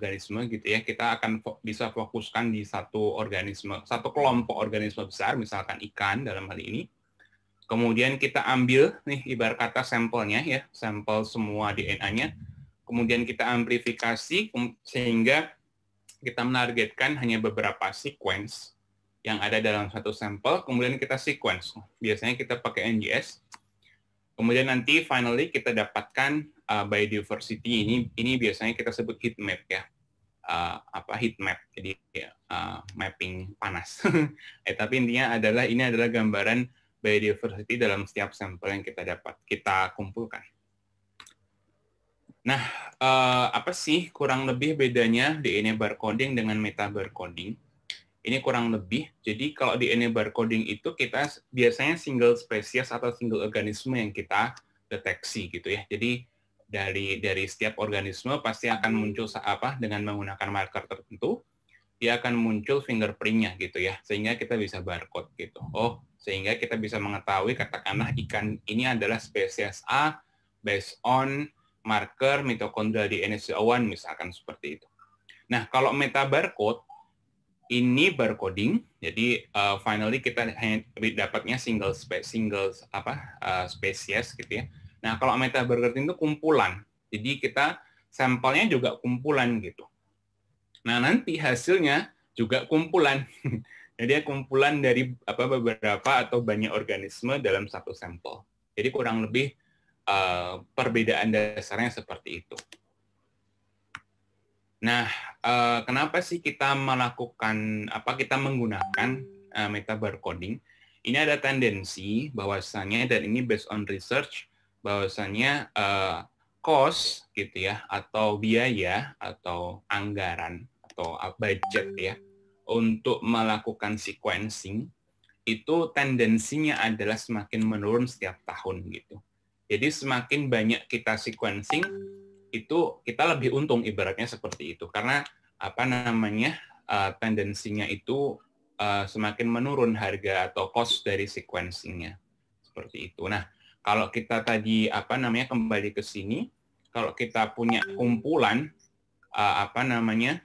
organisme gitu ya, kita akan bisa fokuskan di satu organisme, satu kelompok organisme besar, misalkan ikan dalam hal ini. Kemudian kita ambil nih ibarat kata sampelnya ya, sampel semua DNA-nya. Kemudian kita amplifikasi sehingga kita menargetkan hanya beberapa sequence yang ada dalam satu sampel, kemudian kita sequence. Biasanya kita pakai NGS. Kemudian nanti finally kita dapatkan uh, biodiversity ini ini biasanya kita sebut heat map ya. Uh, apa heat map jadi uh, mapping panas. eh tapi intinya adalah ini adalah gambaran biodiversity dalam setiap sampel yang kita dapat kita kumpulkan. Nah, uh, apa sih kurang lebih bedanya DNA barcoding dengan meta barcoding? Ini kurang lebih. Jadi kalau DNA barcoding itu kita biasanya single spesies atau single organisme yang kita deteksi gitu ya. Jadi dari dari setiap organisme pasti akan muncul apa dengan menggunakan marker tertentu dia akan muncul fingerprintnya gitu ya sehingga kita bisa barcode gitu oh sehingga kita bisa mengetahui katakanlah ikan ini adalah spesies A based on marker mitokondrial DNA CO1 misalkan seperti itu nah kalau meta barcode ini barcoding jadi uh, finally kita hanya dapatnya single space single apa uh, spesies gitu ya Nah, kalau meta barcoding itu kumpulan. Jadi kita sampelnya juga kumpulan gitu. Nah, nanti hasilnya juga kumpulan. Jadi kumpulan dari apa beberapa atau banyak organisme dalam satu sampel. Jadi kurang lebih uh, perbedaan dasarnya seperti itu. Nah, uh, kenapa sih kita melakukan apa kita menggunakan uh, meta barcoding? Ini ada tendensi bahwasannya dan ini based on research bahwasannya uh, cost gitu ya atau biaya atau anggaran atau budget ya untuk melakukan sequencing itu tendensinya adalah semakin menurun setiap tahun gitu. Jadi semakin banyak kita sequencing itu kita lebih untung ibaratnya seperti itu karena apa namanya uh, tendensinya itu uh, semakin menurun harga atau cost dari sequencingnya seperti itu. Nah, kalau kita tadi apa namanya kembali ke sini, kalau kita punya kumpulan uh, apa namanya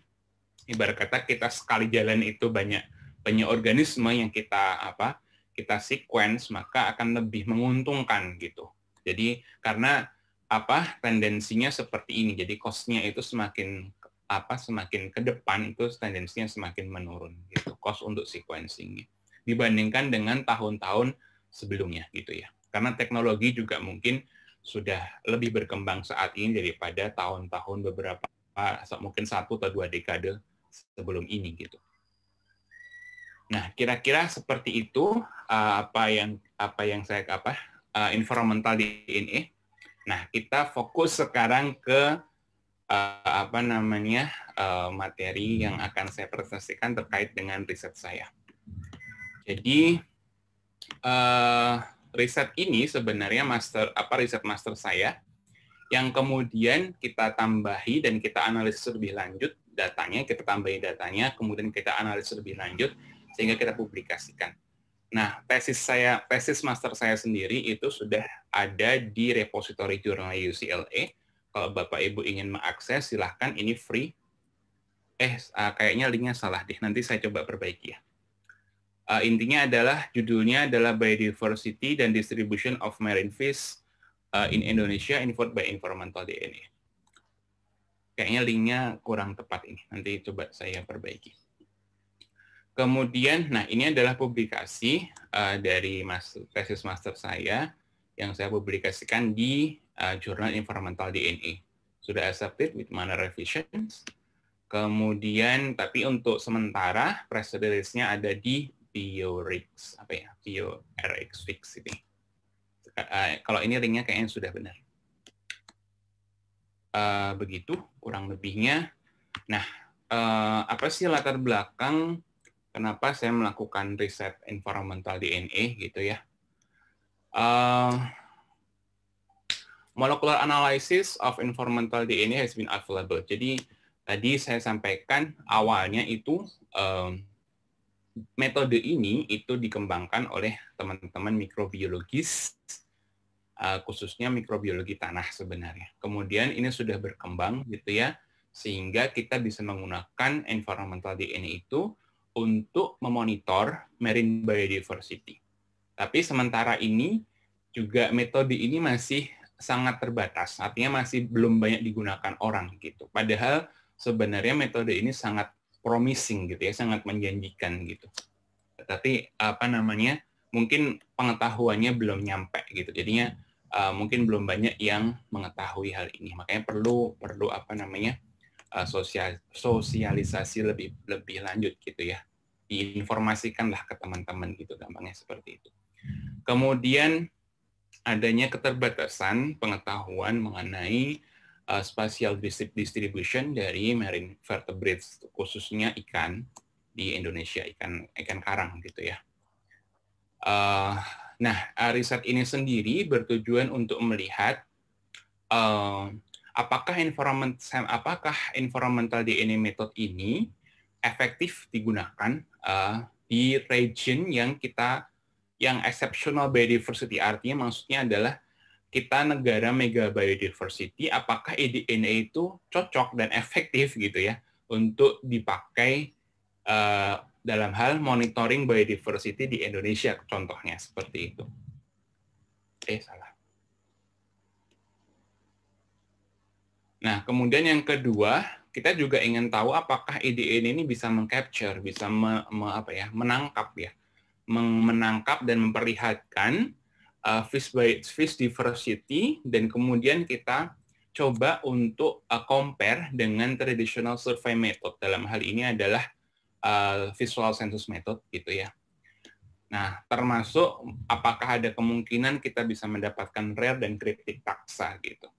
ibarat kata kita sekali jalan itu banyak banyak organisme yang kita apa kita sequence maka akan lebih menguntungkan gitu. Jadi karena apa tendensinya seperti ini. Jadi cost-nya itu semakin apa semakin ke depan itu tendensinya semakin menurun gitu cost untuk sequencing dibandingkan dengan tahun-tahun sebelumnya gitu ya karena teknologi juga mungkin sudah lebih berkembang saat ini daripada tahun-tahun beberapa mungkin satu atau dua dekade sebelum ini gitu. Nah, kira-kira seperti itu uh, apa yang apa yang saya apa uh, environmental DNA. Nah, kita fokus sekarang ke uh, apa namanya uh, materi yang akan saya presentasikan terkait dengan riset saya. Jadi uh, riset ini sebenarnya master apa riset master saya yang kemudian kita tambahi dan kita analisis lebih lanjut datanya, kita tambahi datanya, kemudian kita analisis lebih lanjut sehingga kita publikasikan. Nah, tesis saya, tesis master saya sendiri itu sudah ada di repository jurnal UCLA. Kalau Bapak Ibu ingin mengakses, silahkan ini free. Eh, kayaknya linknya salah deh. Nanti saya coba perbaiki ya. Uh, intinya adalah judulnya adalah Biodiversity dan Distribution of Marine Fish uh, in Indonesia Involved by Environmental DNA. Kayaknya linknya kurang tepat ini. Nanti coba saya perbaiki. Kemudian, nah ini adalah publikasi uh, dari mas, tesis master saya yang saya publikasikan di uh, Jurnal Environmental DNA. Sudah accepted with minor revisions. Kemudian, tapi untuk sementara press release-nya ada di BioRix apa ya BioRX fix ini. Uh, kalau ini linknya kayaknya sudah benar. Uh, begitu kurang lebihnya. Nah, uh, apa sih latar belakang kenapa saya melakukan riset environmental DNA gitu ya? Uh, molecular analysis of environmental DNA has been available. Jadi tadi saya sampaikan awalnya itu um, metode ini itu dikembangkan oleh teman-teman mikrobiologis uh, khususnya mikrobiologi tanah sebenarnya. Kemudian ini sudah berkembang gitu ya sehingga kita bisa menggunakan environmental DNA itu untuk memonitor marine biodiversity. Tapi sementara ini juga metode ini masih sangat terbatas, artinya masih belum banyak digunakan orang gitu. Padahal sebenarnya metode ini sangat promising gitu ya, sangat menjanjikan gitu. Tapi apa namanya? Mungkin pengetahuannya belum nyampe gitu. Jadinya uh, mungkin belum banyak yang mengetahui hal ini. Makanya perlu perlu apa namanya? Sosial, sosialisasi lebih lebih lanjut gitu ya. Diinformasikanlah ke teman-teman gitu gampangnya seperti itu. Kemudian adanya keterbatasan pengetahuan mengenai uh, spatial distribution dari marine vertebrates khususnya ikan di Indonesia ikan ikan karang gitu ya. Uh, nah riset ini sendiri bertujuan untuk melihat uh, apakah environment apakah environmental DNA method ini efektif digunakan uh, di region yang kita yang exceptional biodiversity artinya maksudnya adalah kita negara mega biodiversity apakah EDNA itu cocok dan efektif gitu ya untuk dipakai uh, dalam hal monitoring biodiversity di Indonesia contohnya seperti itu. Eh salah. Nah, kemudian yang kedua, kita juga ingin tahu apakah EDN ini bisa mengcapture, bisa me, me, apa ya, menangkap ya, menangkap dan memperlihatkan uh, fish by fish diversity dan kemudian kita coba untuk uh, compare dengan traditional survey method. Dalam hal ini adalah uh, visual census method gitu ya. Nah, termasuk apakah ada kemungkinan kita bisa mendapatkan rare dan cryptic taxa gitu.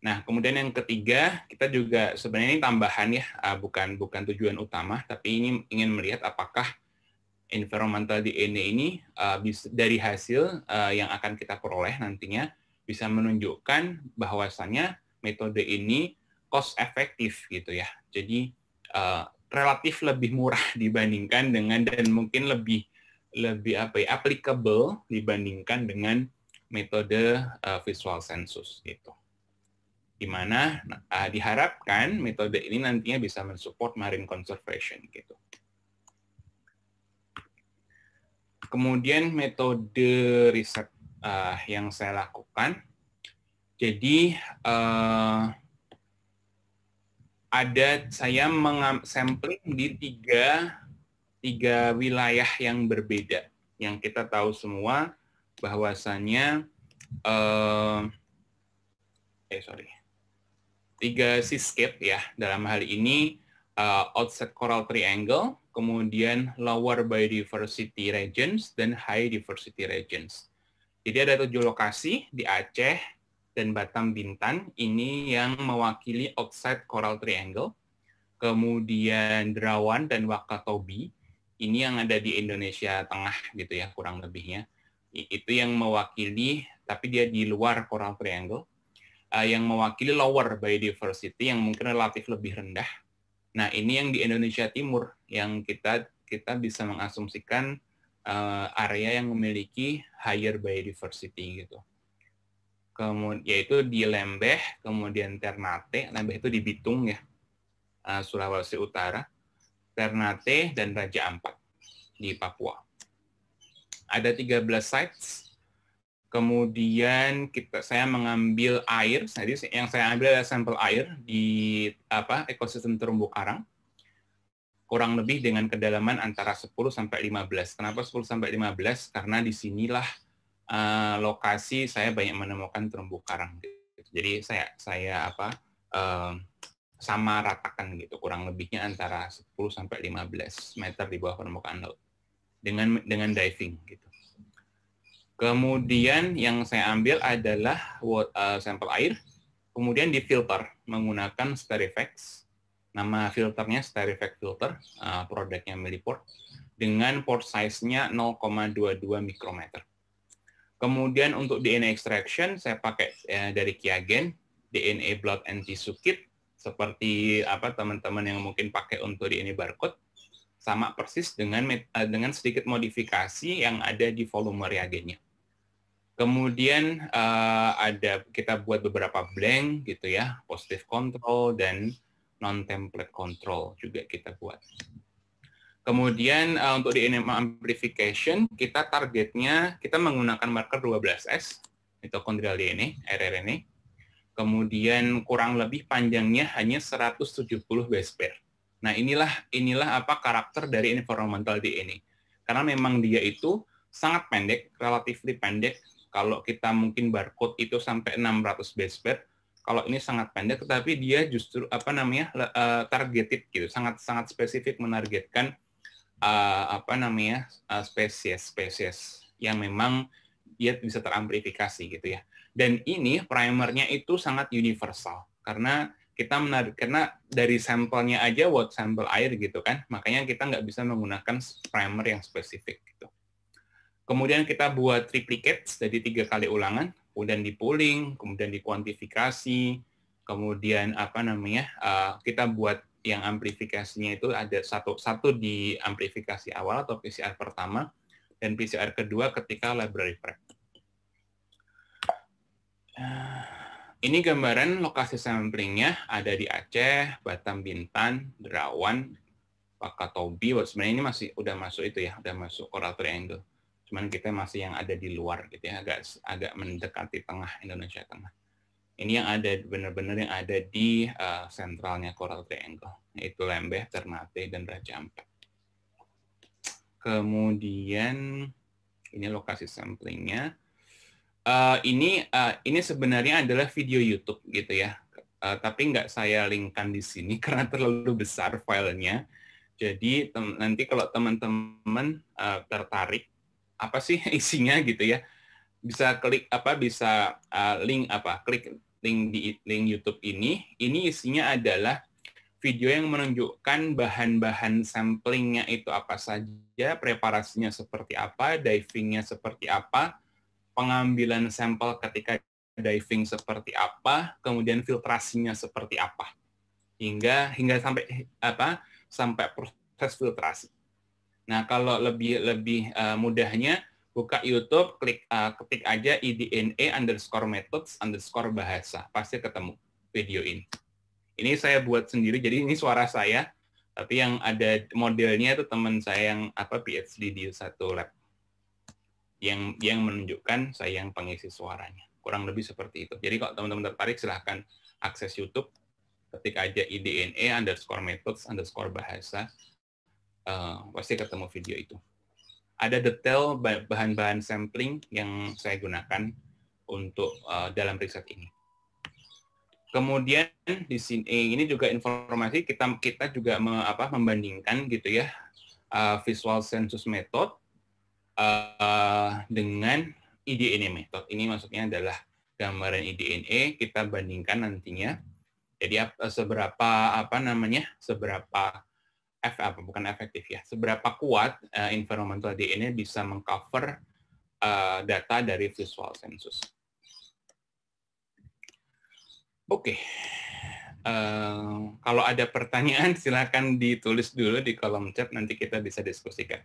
Nah, kemudian yang ketiga, kita juga sebenarnya ini tambahan ya, uh, bukan bukan tujuan utama, tapi ini ingin melihat apakah environmental DNA ini uh, dari hasil uh, yang akan kita peroleh nantinya bisa menunjukkan bahwasannya metode ini cost efektif gitu ya. Jadi relatif lebih murah dibandingkan dengan dan mungkin lebih lebih apa ya applicable dibandingkan dengan metode visual census gitu di mana uh, diharapkan metode ini nantinya bisa mensupport marine conservation gitu. Kemudian metode riset uh, yang saya lakukan, jadi uh, ada saya sampling di tiga tiga wilayah yang berbeda. Yang kita tahu semua bahwasannya uh, eh sorry tiga seascape ya. Dalam hal ini uh, outset coral triangle, kemudian lower biodiversity regions, dan high diversity regions. Jadi ada tujuh lokasi di Aceh dan Batam Bintan. Ini yang mewakili outside coral triangle. Kemudian Derawan dan Wakatobi. Ini yang ada di Indonesia Tengah gitu ya, kurang lebihnya. Itu yang mewakili, tapi dia di luar coral triangle uh, yang mewakili lower biodiversity yang mungkin relatif lebih rendah. Nah, ini yang di Indonesia Timur yang kita kita bisa mengasumsikan uh, area yang memiliki higher biodiversity gitu. Kemudian yaitu di Lembeh, kemudian Ternate, Lembeh itu di Bitung ya, uh, Sulawesi Utara, Ternate dan Raja Ampat di Papua. Ada 13 sites Kemudian kita saya mengambil air, jadi yang saya ambil adalah sampel air di apa ekosistem terumbu karang kurang lebih dengan kedalaman antara 10 sampai 15. Kenapa 10 sampai 15? Karena di sinilah uh, lokasi saya banyak menemukan terumbu karang. Jadi saya saya apa uh, sama ratakan gitu, kurang lebihnya antara 10 sampai 15 meter di bawah permukaan laut dengan dengan diving gitu. Kemudian yang saya ambil adalah uh, sampel air, kemudian difilter menggunakan Sterifex. Nama filternya Sterifex filter, uh, produknya Milliport, dengan port size-nya 0,22 mikrometer. Kemudian untuk DNA extraction saya pakai uh, dari Kiagen, DNA blood and tissue kit, seperti apa teman-teman yang mungkin pakai untuk DNA barcode, sama persis dengan dengan sedikit modifikasi yang ada di volume reagennya. Kemudian uh, ada kita buat beberapa blank gitu ya, positive control dan non template control juga kita buat. Kemudian uh, untuk di amplification kita targetnya kita menggunakan marker 12S mitokondrial DNA, rRNA. Kemudian kurang lebih panjangnya hanya 170 base pair. Nah, inilah inilah apa karakter dari environmental DNA. Karena memang dia itu sangat pendek, relatif pendek. Kalau kita mungkin barcode itu sampai 600 base pair, kalau ini sangat pendek, tetapi dia justru apa namanya uh, targeted gitu, sangat sangat spesifik menargetkan uh, apa namanya uh, spesies spesies yang memang dia bisa teramplifikasi gitu ya. Dan ini primernya itu sangat universal karena kita menarik karena dari sampelnya aja what sampel air gitu kan makanya kita nggak bisa menggunakan primer yang spesifik kemudian kita buat triplicates jadi tiga kali ulangan kemudian di pooling kemudian dikuantifikasi kemudian apa namanya uh, kita buat yang amplifikasinya itu ada satu satu di amplifikasi awal atau PCR pertama dan PCR kedua ketika library prep. Uh, ini gambaran lokasi samplingnya ada di Aceh, Batam Bintan, Derawan, Pakatobi. Sebenarnya ini masih udah masuk itu ya, udah masuk Coral Triangle. Cuman kita masih yang ada di luar gitu ya, agak agak mendekati tengah Indonesia tengah. Ini yang ada benar-benar yang ada di uh, sentralnya Coral Triangle, yaitu Lembeh, Ternate, dan Raja Ampat. Kemudian ini lokasi samplingnya uh, ini uh, ini sebenarnya adalah video YouTube gitu ya. Uh, tapi nggak saya linkkan di sini karena terlalu besar filenya. Jadi nanti kalau teman-teman uh, tertarik apa sih isinya gitu ya, bisa klik apa bisa uh, link apa klik link di link YouTube ini. Ini isinya adalah video yang menunjukkan bahan-bahan samplingnya itu apa saja, preparasinya seperti apa, divingnya seperti apa, pengambilan sampel ketika diving seperti apa, kemudian filtrasinya seperti apa, hingga hingga sampai apa sampai proses filtrasi. Nah kalau lebih lebih uh, mudahnya buka YouTube, klik uh, ketik aja idna underscore methods underscore bahasa, pasti ketemu video ini. Ini saya buat sendiri, jadi ini suara saya, tapi yang ada modelnya itu teman saya yang apa PhD di satu lab yang yang menunjukkan saya yang pengisi suaranya. Kurang lebih seperti itu. Jadi kalau teman-teman tertarik silahkan akses YouTube, ketik aja idna underscore methods underscore bahasa, uh, pasti ketemu video itu. Ada detail bahan-bahan sampling yang saya gunakan untuk uh, dalam riset ini. Kemudian di sini ini juga informasi kita kita juga me, apa, membandingkan gitu ya uh, visual census method uh, dengan IDNA method. Ini maksudnya adalah gambaran IDNA kita bandingkan nantinya. Jadi seberapa apa namanya? seberapa apa bukan efektif ya. Seberapa kuat uh, environmental DNA bisa mengcover uh, data dari visual census. Oke. Okay. Uh, kalau ada pertanyaan silakan ditulis dulu di kolom chat nanti kita bisa diskusikan.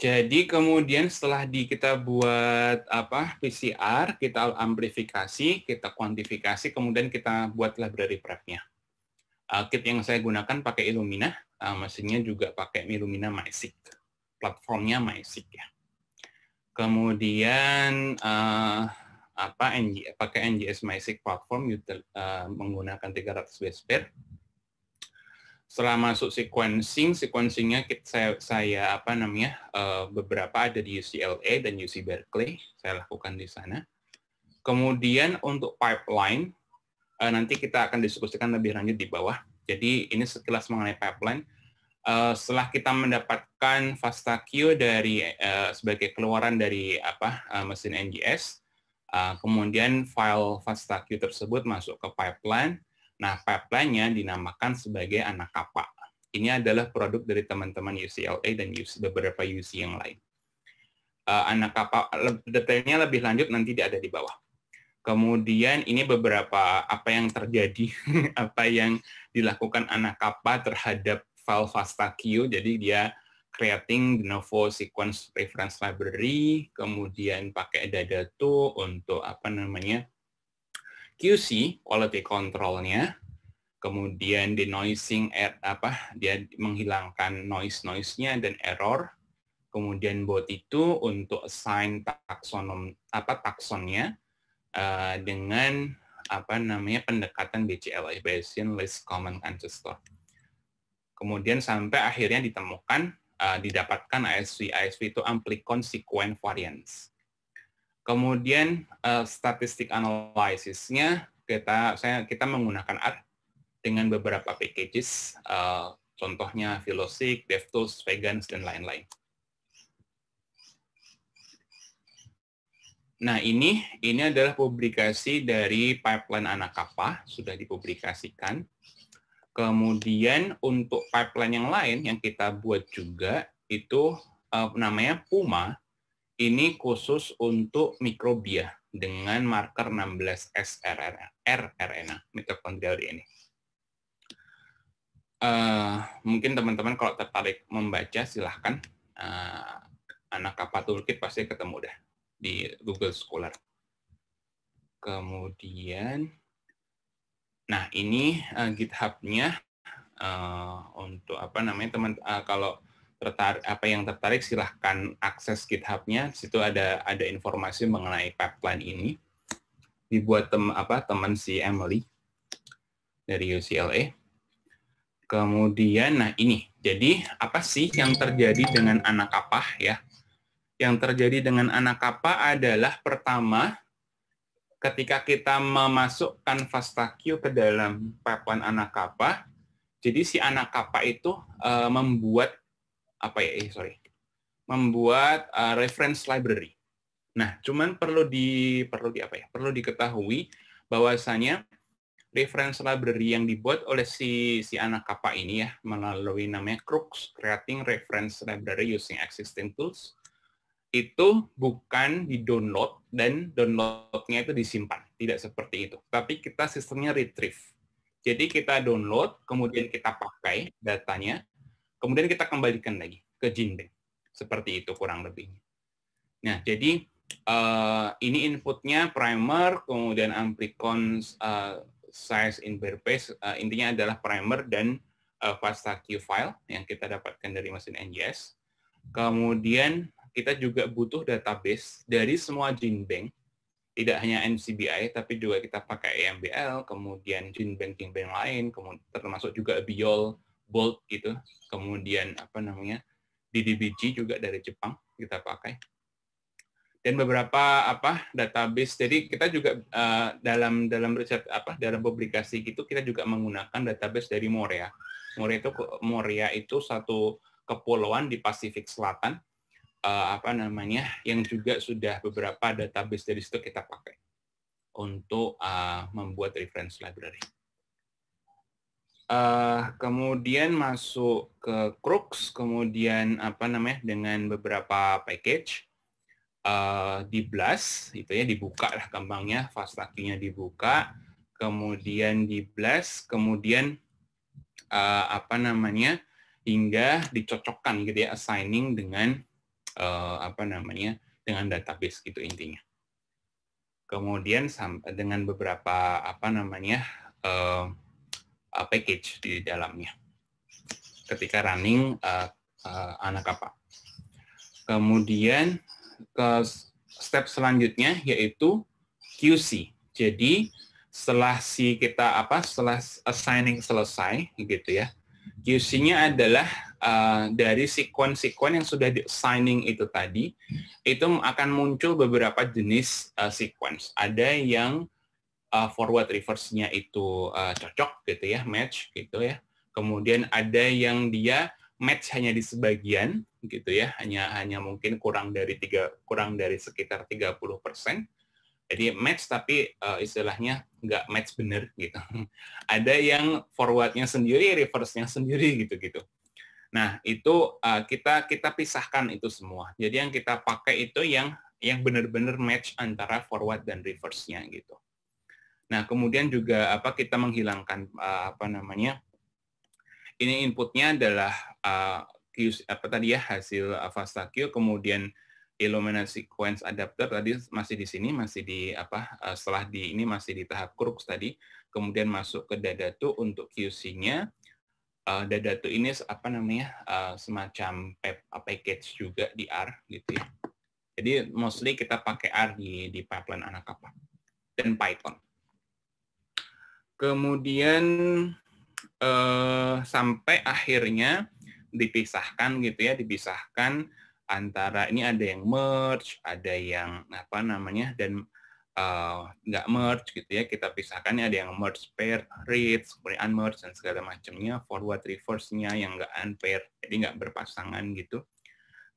Jadi kemudian setelah di kita buat apa PCR, kita amplifikasi, kita kuantifikasi, kemudian kita buat library prep-nya. Uh, kit yang saya gunakan pakai Illumina, uh, mesinnya juga pakai Illumina MySeq. Platformnya MySeq ya. Kemudian uh, apa NG, pakai NGS MySeq platform uh, menggunakan 300 base pair setelah masuk sequencing, sequencingnya saya, saya apa namanya uh, beberapa ada di UCLA dan UC Berkeley, saya lakukan di sana. Kemudian untuk pipeline uh, nanti kita akan diskusikan lebih lanjut di bawah. Jadi ini sekilas mengenai pipeline. Uh, setelah kita mendapatkan FastaQ dari uh, sebagai keluaran dari apa uh, mesin NGS, uh, kemudian file FastaQ tersebut masuk ke pipeline Nah, pipeline-nya dinamakan sebagai anak kapak. Ini adalah produk dari teman-teman UCLA dan UC, beberapa UC yang lain. Uh, anak kapak, detailnya lebih lanjut nanti ada di bawah. Kemudian ini beberapa apa yang terjadi, apa yang dilakukan anak kapak terhadap file FastaQ. Jadi dia creating de novo sequence reference library, kemudian pakai Dada2 untuk apa namanya QC, quality control-nya, kemudian denoising er, apa dia menghilangkan noise-noise-nya dan error, kemudian bot itu untuk assign taksonom apa taksonnya uh, dengan apa namanya pendekatan BCLA Bayesian Least Common Ancestor. Kemudian sampai akhirnya ditemukan uh, didapatkan ASV. ASV itu amplicon sequence variance. Kemudian uh, statistik analisisnya kita saya kita menggunakan R dengan beberapa packages, uh, contohnya Philosophic, DevTools, Vegans dan lain-lain. Nah ini ini adalah publikasi dari pipeline anak kappa sudah dipublikasikan. Kemudian untuk pipeline yang lain yang kita buat juga itu uh, namanya Puma. Ini khusus untuk mikrobia dengan marker 16S rRNA, mitokondrial DNA. Uh, mungkin teman-teman kalau tertarik membaca silahkan uh, anak kapal toolkit pasti ketemu dah di Google Scholar. Kemudian Nah, ini uh, GitHub-nya uh, untuk apa namanya teman uh, kalau tertarik apa yang tertarik silahkan akses GitHub-nya. Situ ada ada informasi mengenai pipeline ini. Dibuat tem apa teman si Emily dari UCLA. Kemudian, nah ini, jadi apa sih yang terjadi dengan anak apa ya? Yang terjadi dengan anak apa adalah pertama ketika kita memasukkan FASTA-Q ke dalam pipeline anak kappa, jadi si anak kappa itu uh, membuat apa ya? Eh, sorry, membuat uh, reference library. Nah, cuman perlu di perlu di apa ya? Perlu diketahui bahwasanya reference library yang dibuat oleh si si anak kappa ini ya melalui namanya Crux Creating Reference Library Using Existing Tools itu bukan di-download dan downloadnya itu disimpan. Tidak seperti itu. Tapi kita sistemnya retrieve. Jadi kita download, kemudian kita pakai datanya, kemudian kita kembalikan lagi ke Jinbei. Seperti itu kurang lebihnya. Nah, jadi uh, ini inputnya primer, kemudian amplicon uh, size in base, uh, intinya adalah primer dan uh, FASTA-Q file yang kita dapatkan dari mesin NGS. Kemudian kita juga butuh database dari semua gene bank, tidak hanya NCBI, tapi juga kita pakai EMBL, kemudian gene bank-gene bank lain, kemudian termasuk juga Biol, Bolt gitu, kemudian apa namanya DDBG juga dari Jepang kita pakai dan beberapa apa database. Jadi kita juga uh, dalam dalam riset apa dalam publikasi gitu kita juga menggunakan database dari Morea. Morea itu Morea itu satu kepulauan di Pasifik Selatan uh, apa namanya yang juga sudah beberapa database dari situ kita pakai untuk uh, membuat reference library. Uh, kemudian masuk ke Crux, kemudian apa namanya dengan beberapa package uh, di blast itu ya dibuka lah gampangnya FastAQ-nya dibuka, kemudian di blast, kemudian uh, apa namanya hingga dicocokkan gitu ya assigning dengan uh, apa namanya dengan database gitu intinya. Kemudian dengan beberapa apa namanya uh, package di dalamnya ketika running uh, uh, anak apa. Kemudian ke step selanjutnya yaitu QC. Jadi setelah si kita apa setelah assigning selesai gitu ya. QC-nya adalah uh, dari sekuen-sekuen yang sudah di assigning itu tadi, itu akan muncul beberapa jenis uh, sequence. Ada yang uh, forward reverse-nya itu uh, cocok gitu ya, match gitu ya. Kemudian ada yang dia match hanya di sebagian gitu ya, hanya hanya mungkin kurang dari tiga kurang dari sekitar 30 persen. Jadi match tapi uh, istilahnya nggak match bener gitu. ada yang forwardnya sendiri, reverse-nya sendiri gitu-gitu. Nah, itu uh, kita kita pisahkan itu semua. Jadi yang kita pakai itu yang yang benar-benar match antara forward dan reverse-nya gitu. Nah, kemudian juga apa kita menghilangkan uh, apa namanya? Ini inputnya adalah uh, apa tadi ya hasil FASTA-Q, kemudian Illumina sequence adapter tadi masih di sini masih di apa uh, setelah di ini masih di tahap crux tadi kemudian masuk ke Dadatu untuk QC-nya uh, Dadatu ini apa namanya uh, semacam package juga di R gitu ya. Jadi mostly kita pakai R di di pipeline anak apa dan Python. Kemudian uh, sampai akhirnya dipisahkan gitu ya dipisahkan antara ini ada yang merge, ada yang apa namanya dan uh, nggak merge gitu ya kita pisahkan ada yang merge pair reads kemudian unmerge dan segala macamnya forward reverse-nya yang nggak unpair jadi nggak berpasangan gitu.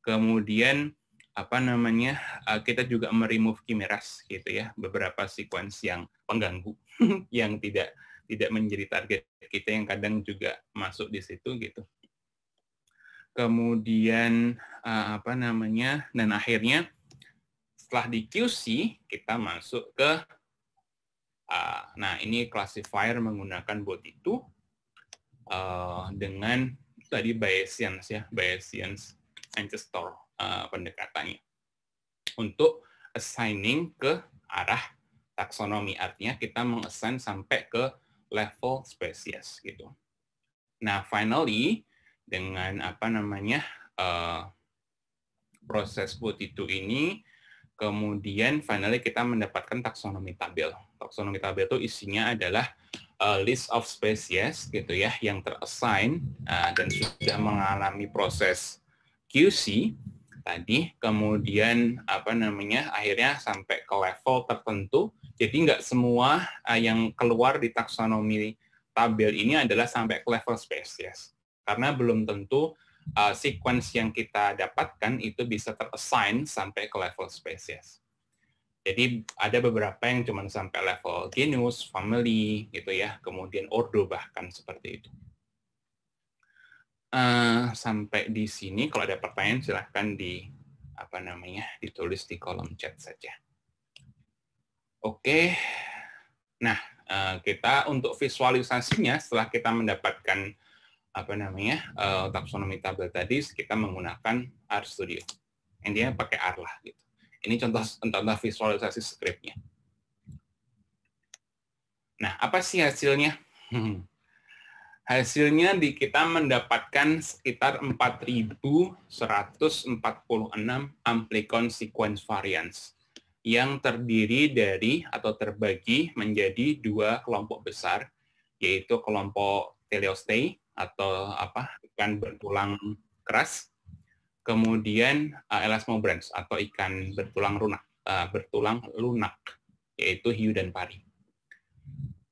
Kemudian apa namanya uh, kita juga meremove chimeras gitu ya beberapa sequence yang pengganggu yang tidak tidak menjadi target kita yang kadang juga masuk di situ gitu. Kemudian uh, apa namanya dan akhirnya setelah di QC kita masuk ke uh, nah ini classifier menggunakan bot itu uh, dengan tadi Bayesian ya Bayesian ancestor uh, pendekatannya untuk assigning ke arah taksonomi artinya kita mengassign sampai ke level spesies gitu. Nah, finally dengan apa namanya uh, proses itu ini kemudian finally kita mendapatkan taksonomi tabel. Taksonomi tabel itu isinya adalah uh, list of species gitu ya yang terassign uh, dan sudah mengalami proses QC tadi. Kemudian apa namanya akhirnya sampai ke level tertentu. Jadi nggak semua uh, yang keluar di taksonomi tabel ini adalah sampai ke level spesies karena belum tentu uh, sequence yang kita dapatkan itu bisa terassign sampai ke level spesies. Jadi ada beberapa yang cuma sampai level genus, family, gitu ya, kemudian ordo bahkan seperti itu. Uh, sampai di sini, kalau ada pertanyaan silahkan di apa namanya ditulis di kolom chat saja. Oke, nah uh, kita untuk visualisasinya setelah kita mendapatkan apa namanya uh, taksonomi tabel tadi kita menggunakan R Studio. Intinya pakai R lah gitu. Ini contoh contoh visualisasi scriptnya. Nah, apa sih hasilnya? Hasilnya di kita mendapatkan sekitar 4.146 amplicon sequence variants yang terdiri dari atau terbagi menjadi dua kelompok besar, yaitu kelompok teleostei atau apa ikan bertulang keras, kemudian uh, elasmobrans atau ikan bertulang lunak, uh, bertulang lunak, yaitu hiu dan pari.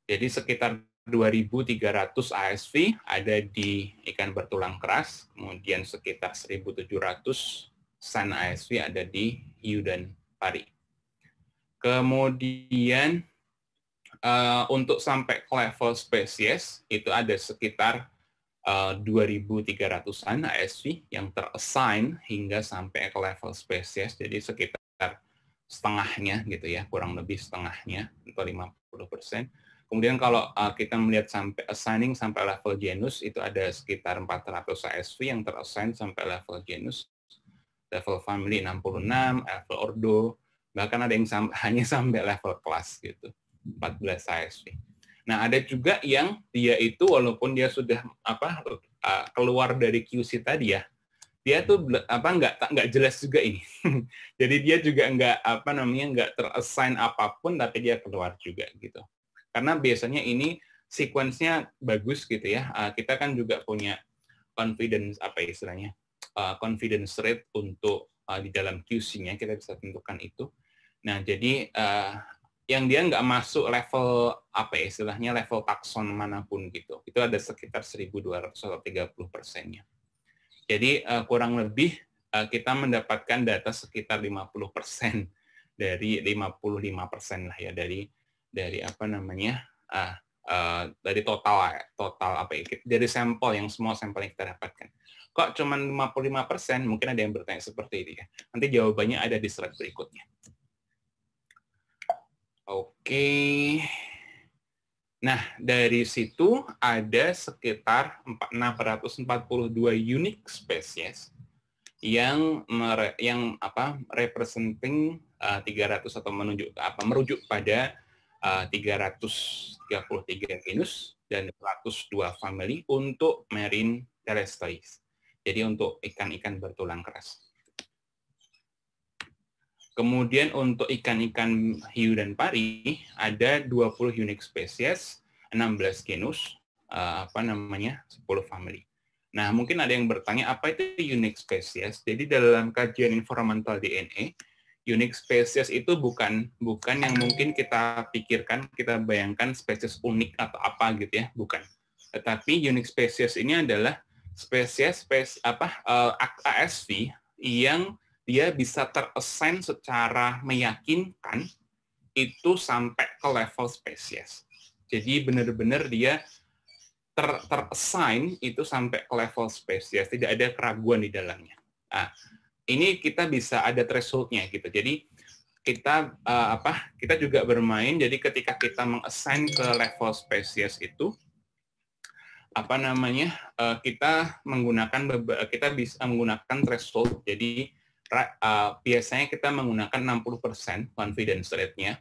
Jadi sekitar 2.300 ASV ada di ikan bertulang keras, kemudian sekitar 1.700 san ASV ada di hiu dan pari. Kemudian uh, untuk sampai ke level spesies itu ada sekitar uh, 2.300-an ASV yang terassign hingga sampai ke level spesies, jadi sekitar setengahnya gitu ya, kurang lebih setengahnya atau 50 persen. Kemudian kalau uh, kita melihat sampai assigning sampai level genus itu ada sekitar 400 ASV yang terassign sampai level genus, level family 66, level ordo, bahkan ada yang sam hanya sampai level kelas gitu, 14 ASV. Nah, ada juga yang dia itu walaupun dia sudah apa keluar dari QC tadi ya, dia tuh apa nggak nggak jelas juga ini. Jadi dia juga nggak apa namanya nggak terassign apa pun tapi dia keluar juga gitu. Karena biasanya ini sequence-nya bagus gitu ya. Kita kan juga punya confidence apa ya istilahnya confidence rate untuk di dalam QC-nya kita bisa tentukan itu. Nah jadi yang dia nggak masuk level apa ya istilahnya level takson mana pun gitu. Itu ada sekitar 1.230 persennya. Jadi uh, kurang lebih uh, kita mendapatkan data sekitar 50 persen dari 55 persen lah ya dari dari apa namanya uh, uh, dari total total apa ya dari sampel yang semua sampel yang kita dapatkan. Kok cuma 55 persen? Mungkin ada yang bertanya seperti ini ya. Nanti jawabannya ada di slide berikutnya. Oke. Nah, dari situ ada sekitar 642 unique spesies yang mere, yang apa representing uh, 300 atau menunjuk apa merujuk pada uh, 333 genus dan 102 family untuk marine terrestris. Jadi untuk ikan-ikan bertulang keras. Kemudian untuk ikan-ikan hiu dan pari ada 20 unique spesies, 16 genus, uh, apa namanya, 10 family. Nah, mungkin ada yang bertanya apa itu unique species? Jadi dalam kajian environmental DNA, unique species itu bukan bukan yang mungkin kita pikirkan, kita bayangkan spesies unik atau apa gitu ya, bukan. Tetapi unique species ini adalah spesies spesies apa eh, ASV yang dia bisa terassign secara meyakinkan itu sampai ke level spesies. Jadi benar-benar dia ter itu sampai ke level spesies, tidak ada keraguan di dalamnya. Nah, ini kita bisa ada thresholdnya gitu. Jadi kita uh, apa? Kita juga bermain. Jadi ketika kita mengassign ke level spesies itu apa namanya? Uh, kita menggunakan kita bisa menggunakan threshold. Jadi uh, biasanya kita menggunakan 60% confidence rate-nya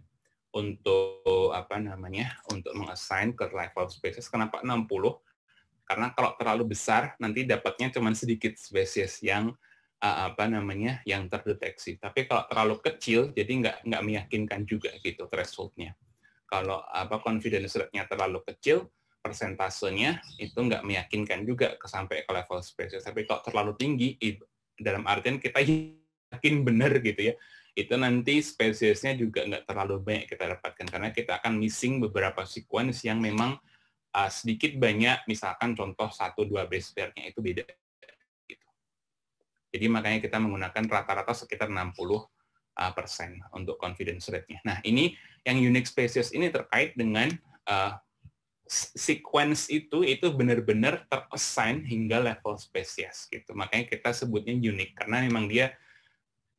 untuk apa namanya untuk mengassign ke level species. Kenapa 60? Karena kalau terlalu besar nanti dapatnya cuma sedikit spesies yang uh, apa namanya yang terdeteksi. Tapi kalau terlalu kecil jadi nggak nggak meyakinkan juga gitu thresholdnya. Kalau apa confidence rate-nya terlalu kecil, persentasenya itu nggak meyakinkan juga sampai ke level spesies. Tapi kalau terlalu tinggi, dalam artian kita yakin benar gitu ya itu nanti spesiesnya juga nggak terlalu banyak kita dapatkan karena kita akan missing beberapa sequence yang memang uh, sedikit banyak misalkan contoh satu dua base pair-nya itu beda gitu. Jadi makanya kita menggunakan rata-rata sekitar 60 uh, persen untuk confidence rate-nya. Nah, ini yang unique species ini terkait dengan uh, sequence itu itu benar-benar terassign hingga level spesies gitu. Makanya kita sebutnya unique karena memang dia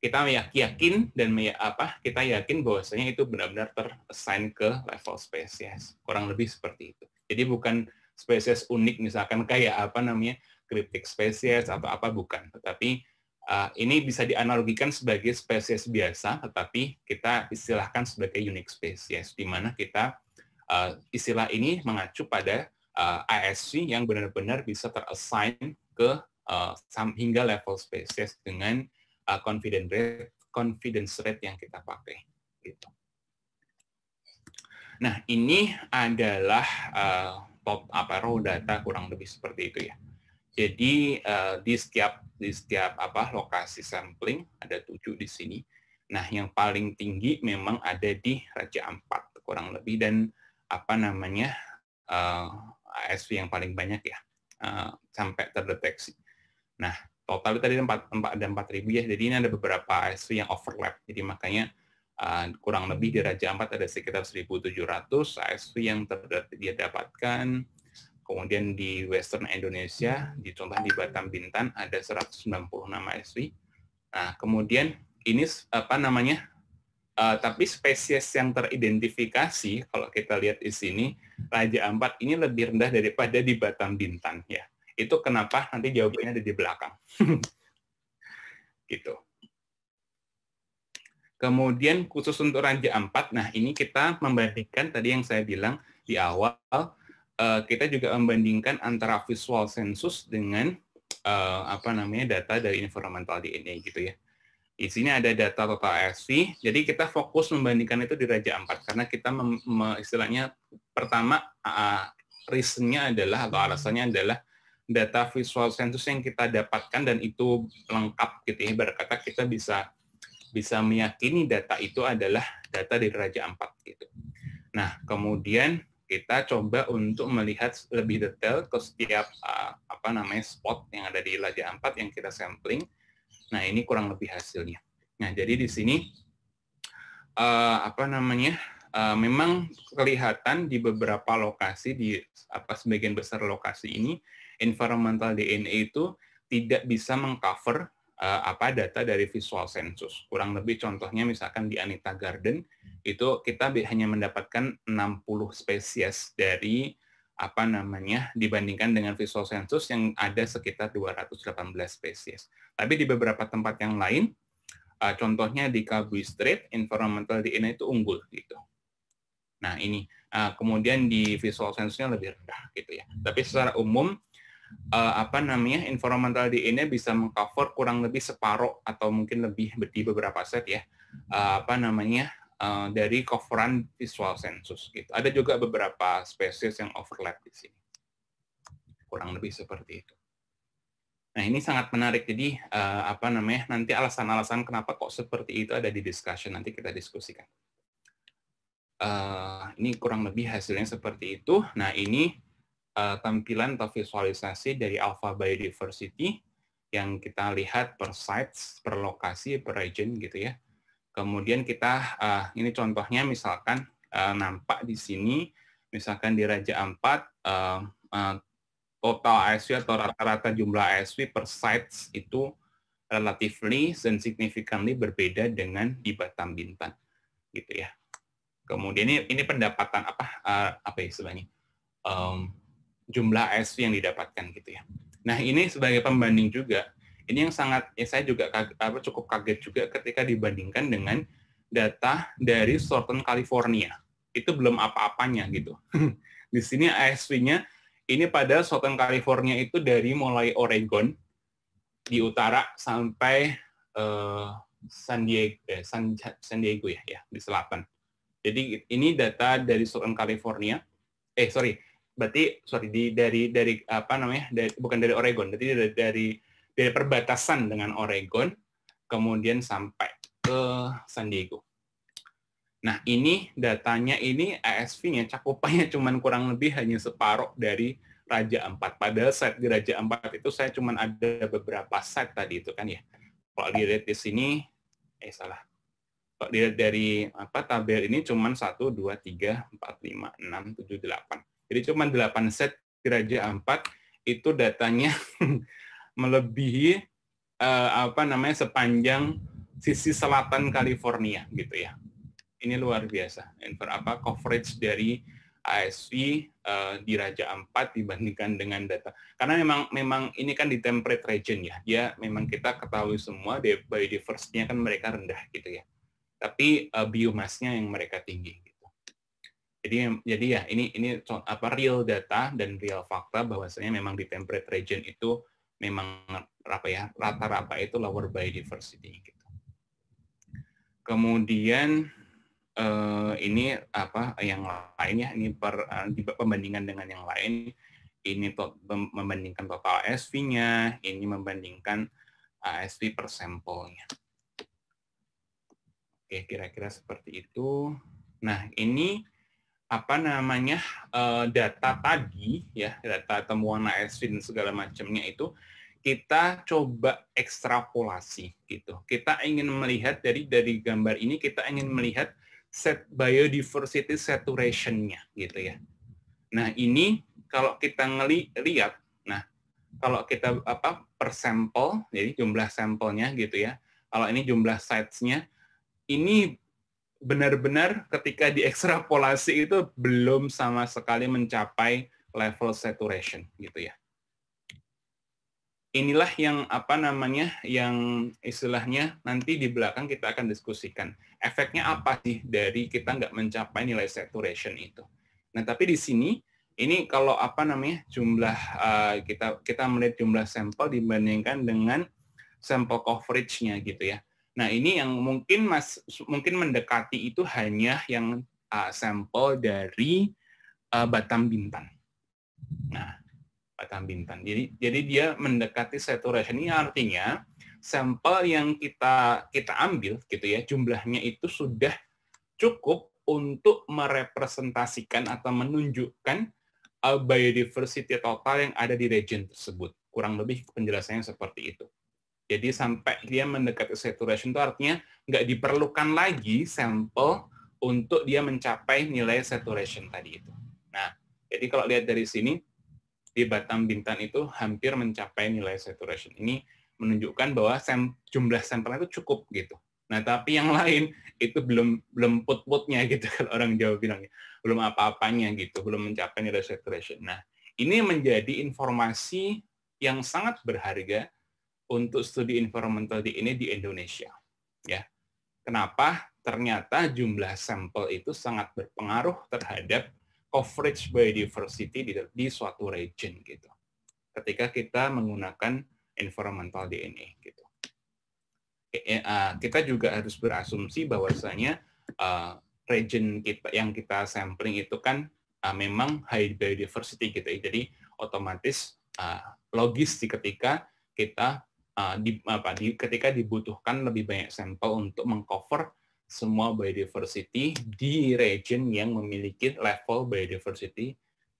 kita yakin dan apa kita yakin bahwasanya itu benar-benar terassign ke level spesies. Kurang lebih seperti itu. Jadi bukan spesies unik misalkan kayak apa namanya cryptic spesies atau apa bukan. Tetapi uh, ini bisa dianalogikan sebagai spesies biasa tetapi kita istilahkan sebagai unique spesies di mana kita uh, istilah ini mengacu pada uh, ASV yang benar-benar bisa terassign ke uh, hingga level spesies dengan uh, confidence rate confidence rate yang kita pakai gitu. Nah, ini adalah uh, top apa raw data kurang lebih seperti itu ya. Jadi uh, di setiap di setiap apa lokasi sampling ada tujuh di sini. Nah, yang paling tinggi memang ada di Raja Ampat kurang lebih dan apa namanya uh, ASV yang paling banyak ya uh, sampai terdeteksi. Nah, total tadi empat empat ada empat ribu ya. Jadi ini ada beberapa ASV yang overlap. Jadi makanya uh, kurang lebih di Raja Ampat ada sekitar 1.700 ASV yang dia dapatkan. Kemudian di Western Indonesia, di contoh di Batam Bintan ada 196 ASV. Nah, kemudian ini apa namanya? Uh, tapi spesies yang teridentifikasi kalau kita lihat di sini Raja Ampat ini lebih rendah daripada di Batam Bintan ya itu kenapa nanti jawabannya ada di belakang. gitu. Kemudian khusus untuk Raja 4, nah ini kita membandingkan tadi yang saya bilang di awal, eh, kita juga membandingkan antara visual sensus dengan eh, apa namanya data dari environmental DNA gitu ya. Di sini ada data total ASV, jadi kita fokus membandingkan itu di Raja 4 karena kita istilahnya pertama uh, reasonnya adalah atau alasannya adalah data visual census yang kita dapatkan dan itu lengkap gitu ya berkata kita bisa bisa meyakini data itu adalah data dari Raja Ampat gitu. Nah, kemudian kita coba untuk melihat lebih detail ke setiap uh, apa namanya spot yang ada di Raja Ampat yang kita sampling. Nah, ini kurang lebih hasilnya. Nah, jadi di sini uh, apa namanya? Uh, memang kelihatan di beberapa lokasi di apa sebagian besar lokasi ini environmental DNA itu tidak bisa mengcover uh, apa data dari visual census. Kurang lebih contohnya misalkan di Anita Garden itu kita hanya mendapatkan 60 spesies dari apa namanya dibandingkan dengan visual census yang ada sekitar 218 spesies. Tapi di beberapa tempat yang lain, uh, contohnya di Kabui Street, environmental DNA itu unggul gitu. Nah ini uh, kemudian di visual censusnya lebih rendah gitu ya. Tapi secara umum uh, apa namanya environmental DNA bisa mengcover kurang lebih separuh atau mungkin lebih di beberapa set ya uh, apa namanya uh, dari coveran visual census gitu. Ada juga beberapa spesies yang overlap di sini. Kurang lebih seperti itu. Nah ini sangat menarik. Jadi uh, apa namanya nanti alasan-alasan kenapa kok seperti itu ada di discussion nanti kita diskusikan. Uh, ini kurang lebih hasilnya seperti itu. Nah ini uh, tampilan atau visualisasi dari alpha biodiversity yang kita lihat per sites, per lokasi, per region gitu ya. Kemudian kita uh, ini contohnya misalkan uh, nampak di sini misalkan di Raja Ampat uh, uh, total ASV atau rata-rata jumlah ASV per sites itu relatively dan significantly berbeda dengan di Batam Bintan gitu ya. Kemudian ini ini pendapatan apa uh, apa ya istilahnya um, jumlah ASV yang didapatkan gitu ya. Nah ini sebagai pembanding juga, ini yang sangat ya saya juga kaget, apa, cukup kaget juga ketika dibandingkan dengan data dari Southern California. Itu belum apa-apanya gitu. Di sini ASV-nya ini pada Southern California itu dari mulai Oregon di utara sampai uh, San Diego, eh, San, San Diego ya, ya di selatan. Jadi ini data dari Southern California. Eh sorry, berarti sorry di dari dari apa namanya dari, bukan dari Oregon berarti dari dari dari perbatasan dengan Oregon kemudian sampai ke San Diego. Nah ini datanya ini ASV-nya cakupannya cuman kurang lebih hanya separuh dari Raja Ampat. Padahal set di Raja Ampat itu saya cuman ada beberapa set tadi itu kan ya. Kalau dilihat di sini, eh salah. Kalau dilihat dari apa tabel ini cuman 1, 2, 3, 4, 5, 6, 7, 8 jadi cuma 8 set Raja Ampat itu datanya melebihi uh, apa namanya sepanjang sisi selatan California gitu ya. Ini luar biasa. Infer apa coverage dari ASV uh, eh, di Raja Ampat dibandingkan dengan data. Karena memang memang ini kan di temperate region ya. Dia memang kita ketahui semua biodiversity-nya kan mereka rendah gitu ya. Tapi uh, biomasnya yang mereka tinggi. Jadi jadi ya ini ini apa real data dan real fakta bahwasanya memang di temperate region itu memang apa ya rata-rata itu lower biodiversity gitu. Kemudian eh, ini apa yang lainnya ini per uh, pembandingan dengan yang lain ini to, membandingkan total ASV-nya, ini membandingkan ASV per sampelnya. Oke, kira-kira seperti itu. Nah, ini apa namanya uh, data tadi ya data temuan ASV dan segala macamnya itu kita coba ekstrapolasi gitu. Kita ingin melihat dari dari gambar ini kita ingin melihat set biodiversity saturation-nya gitu ya. Nah, ini kalau kita ngelihat nah kalau kita apa per sampel jadi jumlah sampelnya gitu ya. Kalau ini jumlah sites-nya ini benar-benar ketika diekstrapolasi itu belum sama sekali mencapai level saturation gitu ya. Inilah yang apa namanya yang istilahnya nanti di belakang kita akan diskusikan. Efeknya apa sih dari kita nggak mencapai nilai saturation itu. Nah tapi di sini ini kalau apa namanya jumlah uh, kita kita melihat jumlah sampel dibandingkan dengan sampel coverage-nya gitu ya Nah, ini yang mungkin Mas mungkin mendekati itu hanya yang uh, sampel dari uh, Batam Bintan. Nah, Batam Bintan. Jadi jadi dia mendekati saturation ini artinya sampel yang kita kita ambil gitu ya, jumlahnya itu sudah cukup untuk merepresentasikan atau menunjukkan uh, biodiversity total yang ada di region tersebut. Kurang lebih penjelasannya seperti itu. Jadi sampai dia mendekati saturation itu artinya nggak diperlukan lagi sampel untuk dia mencapai nilai saturation tadi itu. Nah, jadi kalau lihat dari sini, di Batam Bintan itu hampir mencapai nilai saturation. Ini menunjukkan bahwa sem jumlah sampel itu cukup gitu. Nah, tapi yang lain itu belum belum put-putnya gitu kalau orang Jawa bilang belum apa-apanya gitu, belum mencapai nilai saturation. Nah, ini menjadi informasi yang sangat berharga untuk studi environmental DNA di Indonesia. Ya, kenapa? Ternyata jumlah sampel itu sangat berpengaruh terhadap coverage biodiversity di, di suatu region gitu. Ketika kita menggunakan environmental DNA gitu. Eh, kita juga harus berasumsi bahwasanya region kita yang kita sampling itu kan memang high biodiversity gitu. Ya. Jadi otomatis uh, logis di ketika kita uh, di, apa, di, ketika dibutuhkan lebih banyak sampel untuk mengcover semua biodiversity di region yang memiliki level biodiversity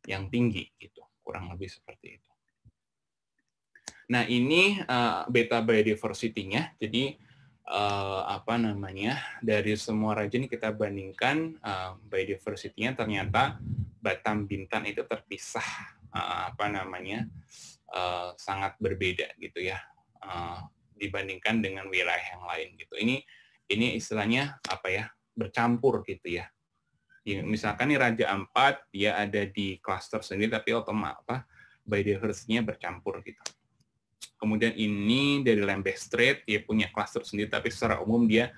yang tinggi gitu. Kurang lebih seperti itu. Nah ini uh, beta biodiversity-nya. Jadi uh, apa namanya dari semua region kita bandingkan uh, biodiversity-nya ternyata Batam Bintan itu terpisah uh, apa namanya uh, sangat berbeda gitu ya uh, dibandingkan dengan wilayah yang lain gitu. Ini ini istilahnya apa ya bercampur gitu ya. Misalkan nih Raja Ampat dia ada di cluster sendiri tapi otomatis apa biodiversity-nya bercampur gitu. Kemudian ini dari Lembeh Strait dia punya cluster sendiri tapi secara umum dia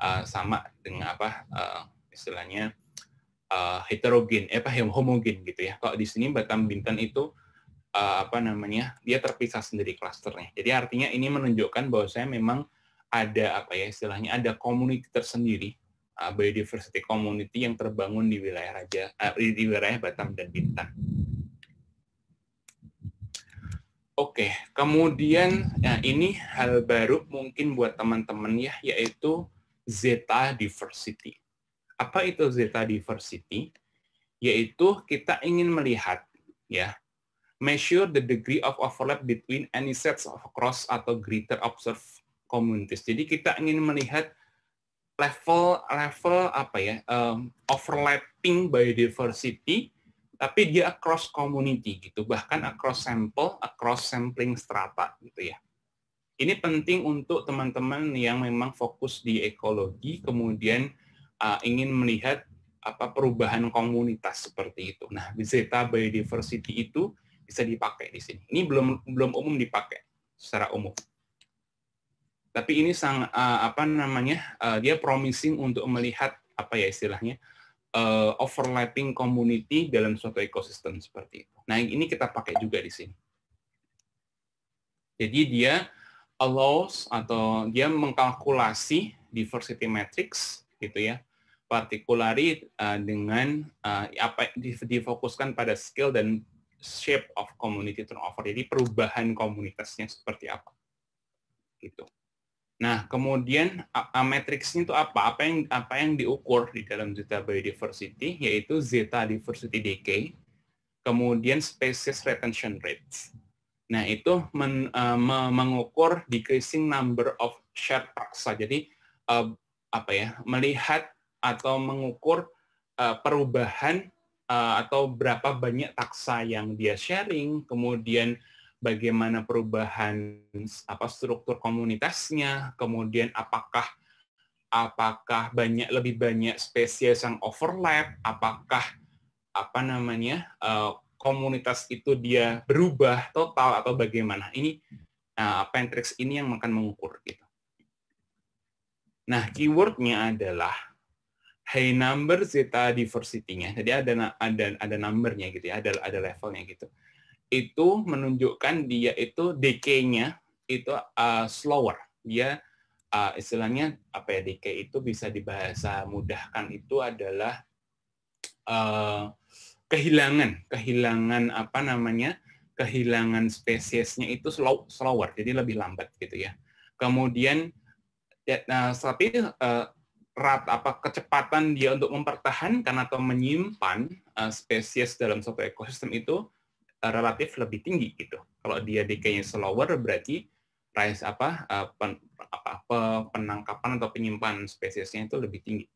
uh, sama dengan apa uh, istilahnya uh, heterogen, eh, apa homogen gitu ya. Kalau di sini Batam Bintan itu uh, apa namanya dia terpisah sendiri klasternya. Jadi artinya ini menunjukkan bahwa saya memang ada apa ya istilahnya ada community tersendiri uh, biodiversity community yang terbangun di wilayah Raja uh, di wilayah Batam dan Bintan. Oke, kemudian ya ini hal baru mungkin buat teman-teman ya yaitu zeta diversity. Apa itu zeta diversity? Yaitu kita ingin melihat ya measure the degree of overlap between any sets of cross atau greater observed communities. Jadi kita ingin melihat level level apa ya um, overlapping biodiversity tapi dia across community gitu. Bahkan across sample across sampling strata gitu ya. Ini penting untuk teman-teman yang memang fokus di ekologi kemudian uh, ingin melihat apa perubahan komunitas seperti itu. Nah zeta biodiversity itu bisa dipakai di sini ini belum belum umum dipakai secara umum tapi ini sang uh, apa namanya uh, dia promising untuk melihat apa ya istilahnya uh, overlapping community dalam suatu ekosistem seperti itu. Nah ini kita pakai juga di sini. Jadi dia allows atau dia mengkalkulasi diversity matrix gitu ya partikulari uh, dengan uh, apa difokuskan pada skill dan shape of community turnover. Jadi perubahan komunitasnya seperti apa. Gitu. Nah, kemudian matriksnya itu apa? Apa yang apa yang diukur di dalam zeta biodiversity yaitu zeta diversity decay, kemudian species retention rates. Nah, itu men, uh, mengukur decreasing number of shared taxa. Jadi uh, apa ya? melihat atau mengukur uh, perubahan uh, atau berapa banyak taksa yang dia sharing, kemudian bagaimana perubahan apa struktur komunitasnya, kemudian apakah apakah banyak lebih banyak spesies yang overlap, apakah apa namanya uh, komunitas itu dia berubah total atau bagaimana? Ini uh, Pentrix ini yang akan mengukur gitu. Nah, keywordnya adalah high number zeta diversity-nya. Jadi ada ada ada numbernya gitu ya, ada ada levelnya gitu itu menunjukkan dia itu decay-nya itu uh, slower. Dia uh, istilahnya apa ya decay itu bisa dibahasa mudahkan itu adalah uh, kehilangan, kehilangan apa namanya? kehilangan spesiesnya itu slow, slower, jadi lebih lambat gitu ya. Kemudian ya, nah, tapi uh, rat apa kecepatan dia untuk mempertahankan atau menyimpan uh, spesies dalam suatu ekosistem itu Eh, relatif lebih tinggi gitu. Kalau dia decay-nya slower berarti rise apa, uh, pen, apa penangkapan atau penyimpanan spesiesnya itu lebih tinggi.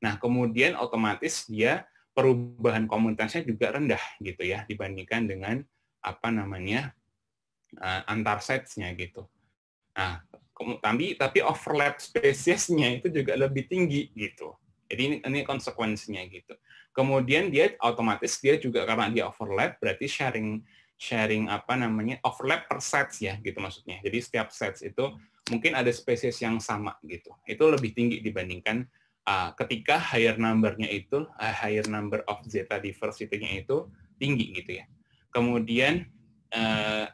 Nah, kemudian otomatis dia perubahan komunitasnya juga rendah gitu ya dibandingkan dengan apa namanya uh, antar sites-nya gitu. Nah, tapi tapi overlap spesiesnya itu juga lebih tinggi gitu. Jadi ini, ini konsekuensinya gitu. Kemudian dia otomatis dia juga karena dia overlap berarti sharing sharing apa namanya overlap per sets ya gitu maksudnya. Jadi setiap sets itu mungkin ada spesies yang sama gitu. Itu lebih tinggi dibandingkan uh, ketika higher number-nya itu uh, higher number of zeta diversity-nya itu tinggi gitu ya. Kemudian uh,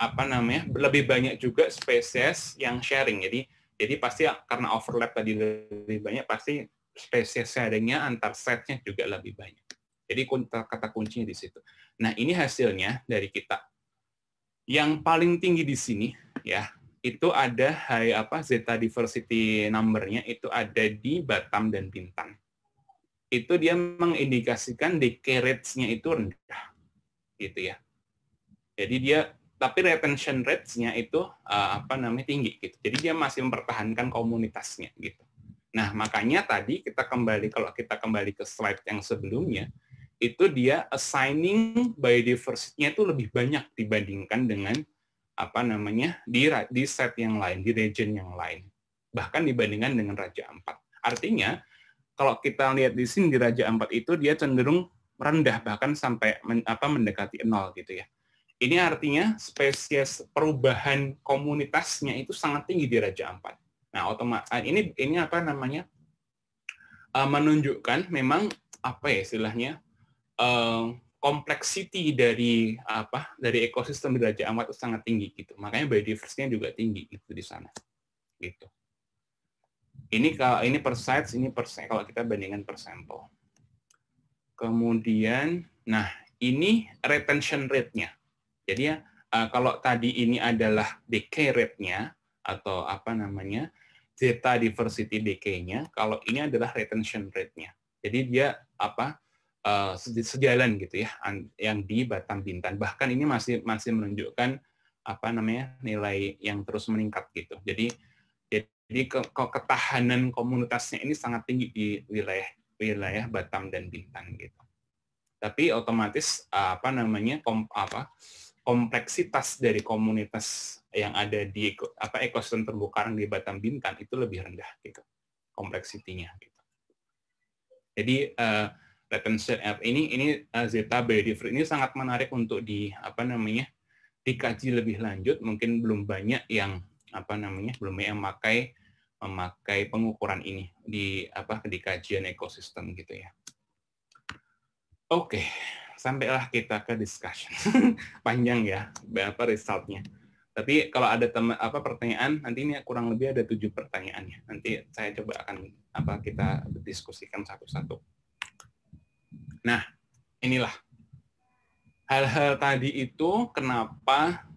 apa namanya lebih banyak juga spesies yang sharing. Jadi jadi pasti karena overlap tadi lebih banyak pasti spesies sharingnya antar setnya juga lebih banyak. Jadi kata kuncinya di situ. Nah, ini hasilnya dari kita. Yang paling tinggi di sini ya, itu ada high apa zeta diversity number-nya itu ada di Batam dan Bintan. Itu dia mengindikasikan decay rates-nya itu rendah. Gitu ya. Jadi dia tapi retention rates-nya itu uh, apa namanya tinggi gitu. Jadi dia masih mempertahankan komunitasnya gitu. Nah, makanya tadi kita kembali kalau kita kembali ke slide yang sebelumnya, itu dia assigning biodiversity-nya itu lebih banyak dibandingkan dengan apa namanya di di set yang lain, di region yang lain. Bahkan dibandingkan dengan Raja Ampat. Artinya kalau kita lihat di sini di Raja Ampat itu dia cenderung rendah bahkan sampai men, apa mendekati nol gitu ya. Ini artinya spesies perubahan komunitasnya itu sangat tinggi di Raja Ampat. Nah, otomatis ini ini apa namanya? Uh, menunjukkan memang apa ya istilahnya uh, kompleksiti dari apa dari ekosistem di Raja Ampat itu sangat tinggi gitu. Makanya biodiversitasnya juga tinggi itu di sana. Gitu. Ini kalau ini per sites, ini per kalau kita bandingkan per sampel. Kemudian, nah ini retention rate-nya. Jadi ya uh, kalau tadi ini adalah decay rate-nya atau apa namanya zeta diversity decay-nya, kalau ini adalah retention rate-nya. Jadi dia apa uh, sejalan gitu ya yang di Batam Bintan. Bahkan ini masih masih menunjukkan apa namanya nilai yang terus meningkat gitu. Jadi jadi ke, ketahanan komunitasnya ini sangat tinggi di wilayah wilayah Batam dan Bintan gitu. Tapi otomatis apa namanya kom, apa kompleksitas dari komunitas yang ada di apa ekosistem terumbu karang di Batam Bintan itu lebih rendah gitu kompleksitinya gitu. Jadi uh, retention app ini ini uh, zeta biodiversity ini sangat menarik untuk di apa namanya dikaji lebih lanjut mungkin belum banyak yang apa namanya belum banyak yang memakai memakai pengukuran ini di apa di kajian ekosistem gitu ya. Oke, sampailah kita ke discussion. Panjang ya berapa resultnya. Tapi kalau ada teman apa pertanyaan nanti ini kurang lebih ada tujuh pertanyaannya. Nanti saya coba akan apa kita diskusikan satu-satu. Nah, inilah hal-hal tadi itu kenapa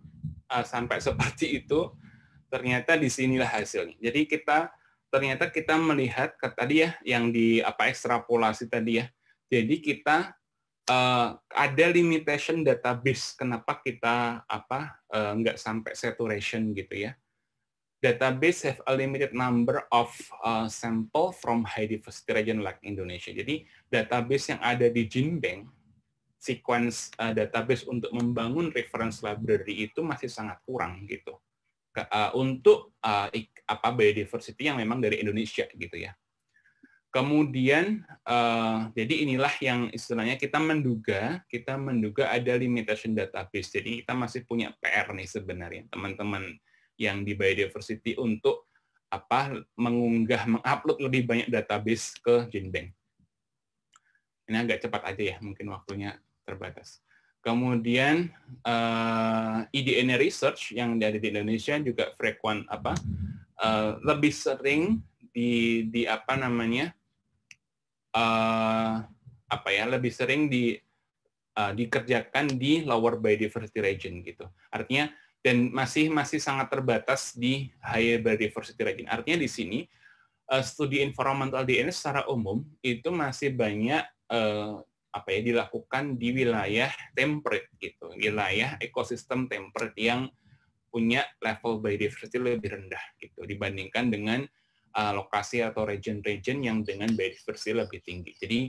uh, sampai seperti itu ternyata di sinilah hasilnya. Jadi kita ternyata kita melihat ke tadi ya yang di apa ekstrapolasi tadi ya. Jadi kita uh, ada limitation database kenapa kita apa uh, nggak sampai saturation gitu ya database have a limited number of uh, sample from high diversity region like Indonesia. Jadi database yang ada di GenBank, sequence uh, database untuk membangun reference library itu masih sangat kurang gitu. Uh, untuk uh, apa biodiversity yang memang dari Indonesia gitu ya. Kemudian, uh, jadi inilah yang istilahnya kita menduga, kita menduga ada limitation database. Jadi kita masih punya PR nih sebenarnya, teman-teman yang di biodiversity untuk apa mengunggah mengupload lebih banyak database ke GenBank. Ini agak cepat aja ya, mungkin waktunya terbatas. Kemudian uh, eh, IDN research yang dari di Indonesia juga frekuent apa uh, lebih sering di di apa namanya uh, apa ya lebih sering di uh, dikerjakan di lower biodiversity region gitu. Artinya dan masih masih sangat terbatas di higher biodiversity region. Artinya di sini uh, studi environmental DNA secara umum itu masih banyak uh, apa ya dilakukan di wilayah temperate gitu, wilayah ekosistem temperate yang punya level biodiversity lebih rendah gitu dibandingkan dengan uh, lokasi atau region-region yang dengan biodiversity lebih tinggi. Jadi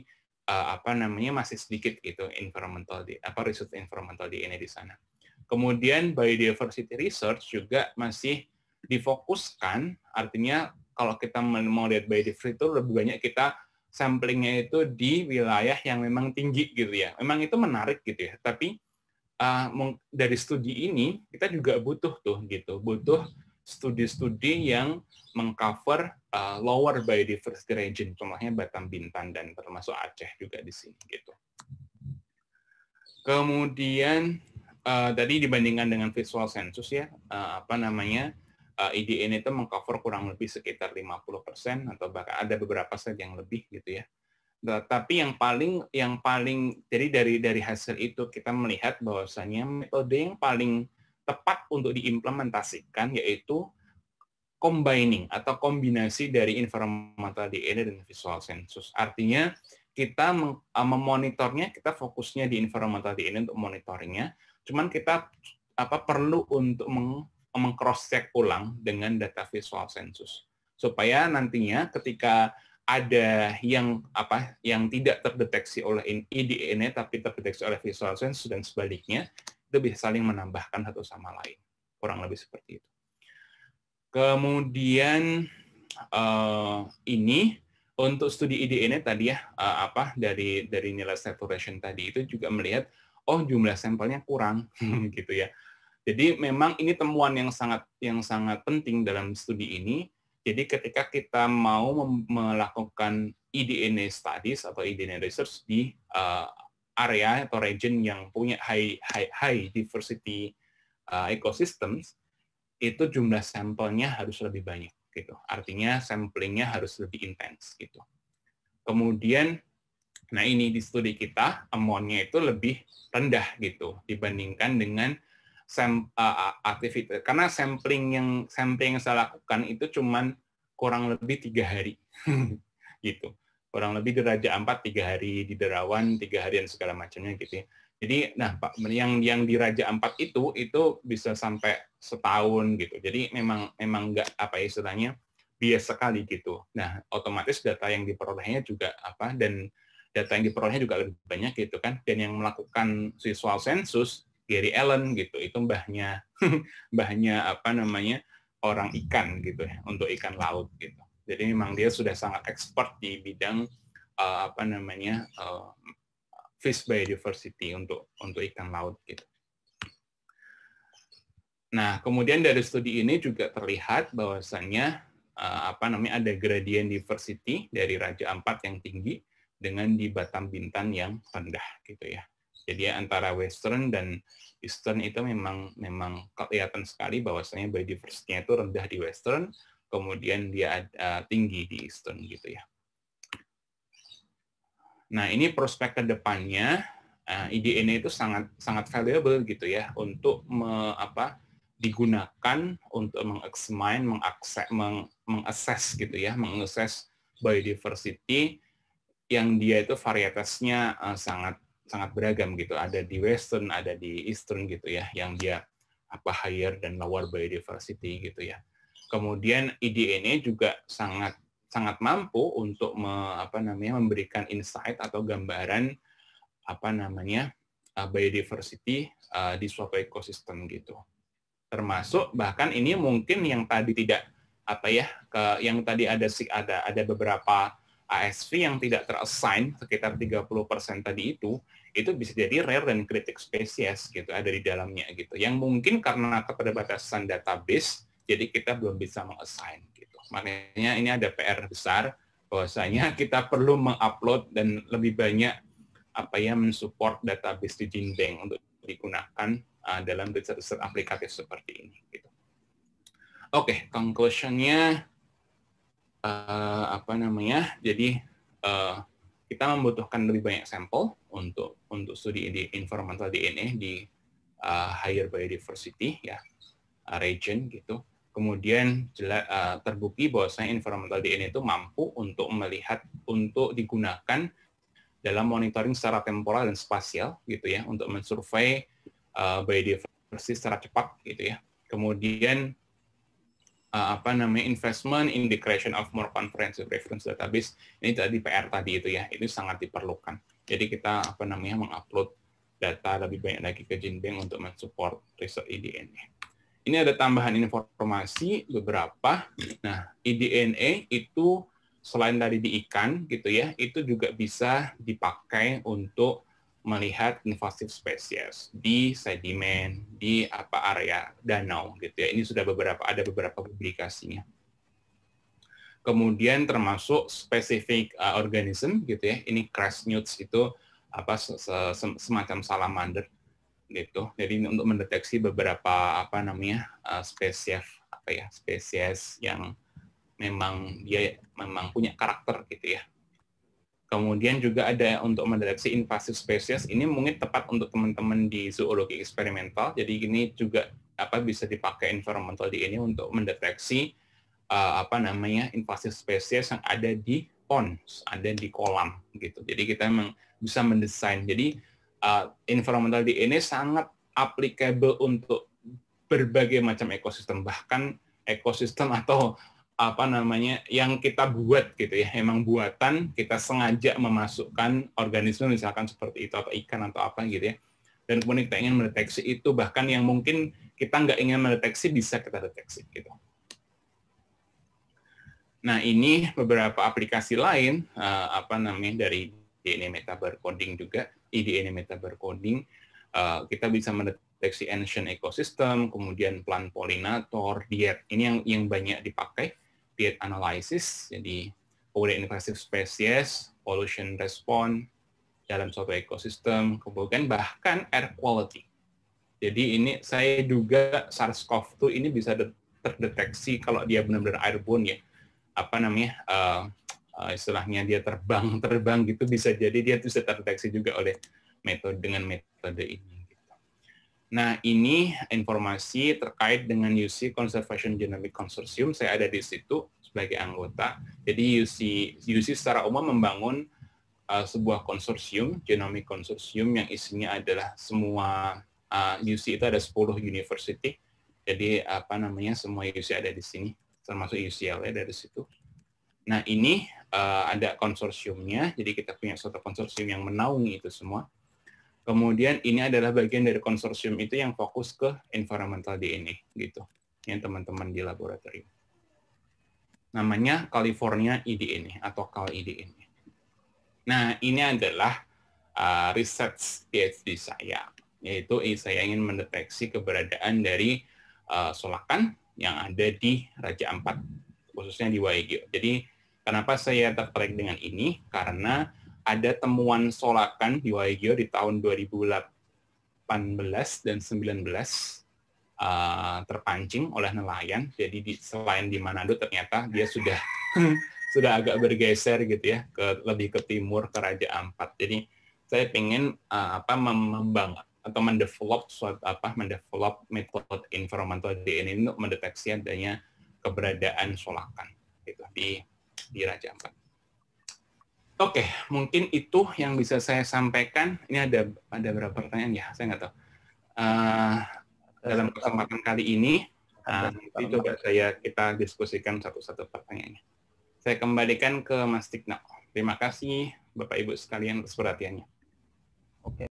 uh, apa namanya masih sedikit gitu environmental di apa research environmental DNA di sana. Kemudian biodiversity research juga masih difokuskan, artinya kalau kita mau lihat biodiversity itu lebih banyak kita samplingnya itu di wilayah yang memang tinggi gitu ya. Memang itu menarik gitu ya. Tapi uh, dari studi ini kita juga butuh tuh gitu, butuh studi-studi yang mengcover uh, lower biodiversity region, contohnya Batam Bintan dan termasuk Aceh juga di sini gitu. Kemudian uh, tadi dibandingkan dengan visual census ya, uh, apa namanya uh, IDN itu mengcover kurang lebih sekitar 50% atau bahkan ada beberapa set yang lebih gitu ya. Tapi yang paling yang paling jadi dari dari hasil itu kita melihat bahwasanya metode yang paling tepat untuk diimplementasikan yaitu combining atau kombinasi dari environmental DNA dan visual census. Artinya kita memonitornya, kita fokusnya di environmental DNA untuk monitoringnya, cuman kita apa perlu untuk meng, meng-cross check ulang dengan data visual census supaya nantinya ketika ada yang apa yang tidak terdeteksi oleh IDN tapi terdeteksi oleh visual census dan sebaliknya itu bisa saling menambahkan satu sama lain kurang lebih seperti itu kemudian uh, ini untuk studi IDN tadi ya uh, apa dari dari nilai saturation tadi itu juga melihat oh jumlah sampelnya kurang gitu ya. Jadi memang ini temuan yang sangat yang sangat penting dalam studi ini. Jadi ketika kita mau melakukan eDNA studies atau eDNA research di uh, area atau region yang punya high high, high diversity uh, ecosystems, itu jumlah sampelnya harus lebih banyak gitu. Artinya samplingnya harus lebih intens gitu. Kemudian, nah ini di studi kita amonnya itu lebih rendah gitu dibandingkan dengan sam, uh, aktivitas karena sampling yang sampling yang saya lakukan itu cuman kurang lebih tiga hari gitu kurang lebih di Raja Ampat tiga hari di Derawan tiga hari dan segala macamnya gitu ya. Jadi, nah Pak, yang yang di Raja Ampat itu itu bisa sampai setahun gitu. Jadi memang memang nggak apa ya istilahnya biasa sekali gitu. Nah, otomatis data yang diperolehnya juga apa dan data yang diperolehnya juga lebih banyak gitu kan. Dan yang melakukan visual census Gary Allen gitu, itu mbahnya mbahnya apa namanya orang ikan gitu ya untuk ikan laut gitu. Jadi memang dia sudah sangat expert di bidang uh, apa namanya uh, fish biodiversity untuk untuk ikan laut gitu. Nah, kemudian dari studi ini juga terlihat bahwasannya uh, apa namanya ada gradient diversity dari Raja Ampat yang tinggi dengan di Batam Bintan yang rendah gitu ya. Jadi antara Western dan Eastern itu memang memang kelihatan sekali bahwasanya biodiversity-nya itu rendah di Western, kemudian dia uh, tinggi di Eastern gitu ya. Nah, ini prospek ke depannya uh, IDN itu sangat sangat valuable gitu ya untuk me, apa digunakan untuk mengexamine, mengakses, meng, mengakses gitu ya, mengakses biodiversity yang dia itu varietasnya uh, sangat sangat beragam gitu. Ada di western, ada di eastern gitu ya, yang dia apa higher dan lower biodiversity gitu ya. Kemudian IDNA juga sangat sangat mampu untuk me, apa namanya memberikan insight atau gambaran apa namanya uh, biodiversity uh, di suatu ekosistem gitu. Termasuk bahkan ini mungkin yang tadi tidak apa ya ke yang tadi ada ada ada beberapa ASV yang tidak terassign sekitar 30% tadi itu itu bisa jadi rare dan kritik spesies gitu ada di dalamnya gitu. Yang mungkin karena keterbatasan database jadi kita belum bisa mengassign gitu makanya ini ada PR besar bahwasanya kita perlu mengupload dan lebih banyak apa ya mensupport database di Jinbeng untuk digunakan uh, dalam riset-riset aplikatif seperti ini. Gitu. Oke, okay, conclusionnya uh, apa namanya? Jadi uh, kita membutuhkan lebih banyak sampel untuk untuk studi di environmental DNA di uh, higher biodiversity ya region gitu. Kemudian jelas, uh, terbukti bahwasanya environmental DNA itu mampu untuk melihat untuk digunakan dalam monitoring secara temporal dan spasial gitu ya untuk mensurvey uh, biodiversity secara cepat gitu ya. Kemudian uh, apa namanya investment in the creation of more comprehensive reference database ini tadi PR tadi itu ya itu sangat diperlukan. Jadi kita apa namanya mengupload data lebih banyak lagi ke Jinbeng untuk mensupport riset IDN. Ini ada tambahan informasi beberapa. Nah, eDNA itu selain dari di ikan gitu ya, itu juga bisa dipakai untuk melihat invasive spesies di sedimen, di apa area danau gitu ya. Ini sudah beberapa ada beberapa publikasinya. Kemudian termasuk spesifik uh, organism gitu ya. Ini crash newts itu apa semacam salamander gitu. Jadi untuk mendeteksi beberapa apa namanya uh, spesies apa ya spesies yang memang dia memang punya karakter gitu ya. Kemudian juga ada untuk mendeteksi invasive spesies. Ini mungkin tepat untuk teman-teman di zoologi eksperimental. Jadi ini juga apa bisa dipakai environmental DNA untuk mendeteksi uh, apa namanya invasive spesies yang ada di ponds, ada di kolam gitu. Jadi kita memang bisa mendesain. Jadi uh, environmental DNA sangat applicable untuk berbagai macam ekosistem, bahkan ekosistem atau apa namanya yang kita buat gitu ya. Emang buatan kita sengaja memasukkan organisme misalkan seperti itu atau ikan atau apa gitu ya. Dan kemudian kita ingin mendeteksi itu bahkan yang mungkin kita nggak ingin mendeteksi bisa kita deteksi gitu. Nah ini beberapa aplikasi lain uh, apa namanya dari DNA metabarcoding juga IDN metabarcoding uh, kita bisa mendeteksi ancient ecosystem kemudian plant pollinator diet ini yang yang banyak dipakai diet analysis, jadi kemudian invasive species, pollution response dalam suatu ekosistem, kemudian bahkan air quality. Jadi ini saya duga SARS-CoV-2 ini bisa terdeteksi kalau dia benar-benar airborne ya. Apa namanya? Uh, uh, istilahnya dia terbang terbang gitu bisa jadi dia bisa terdeteksi juga oleh metode dengan metode ini. Nah, ini informasi terkait dengan UC Conservation Genomic Consortium. Saya ada di situ sebagai anggota. Jadi UC, UC secara umum membangun uh, sebuah konsorsium, genomic konsorsium yang isinya adalah semua uh, UC itu ada 10 university. Jadi apa namanya semua UC ada di sini, termasuk UCLA dari situ. Nah, ini uh, ada konsorsiumnya. Jadi kita punya suatu konsorsium yang menaungi itu semua Kemudian ini adalah bagian dari konsorsium itu yang fokus ke environmental DNA gitu. Yang teman-teman di laboratorium. Namanya California eDNA atau Cal eDNA. Nah, ini adalah uh, research PhD saya, yaitu saya ingin mendeteksi keberadaan dari uh, solakan yang ada di Raja Ampat, khususnya di Waigyo. Jadi, kenapa saya tertarik dengan ini? Karena ada temuan solakan di Waigyo di tahun 2018 dan 19 uh, terpancing oleh nelayan. Jadi di, selain di Manado ternyata dia sudah sudah agak bergeser gitu ya ke lebih ke timur ke Raja Ampat. Jadi saya ingin uh, apa mengembang atau mendevelop suatu apa mendevelop metode environmental DNA untuk mendeteksi adanya keberadaan solakan gitu di di Raja Ampat. Oke, mungkin itu yang bisa saya sampaikan. Ini ada ada berapa pertanyaan ya? Saya nggak tahu. Uh, dalam kesempatan kali ini, uh, nanti coba saya kita diskusikan satu-satu pertanyaannya. Saya kembalikan ke Mas Tikna. Terima kasih Bapak Ibu sekalian atas perhatiannya. Oke.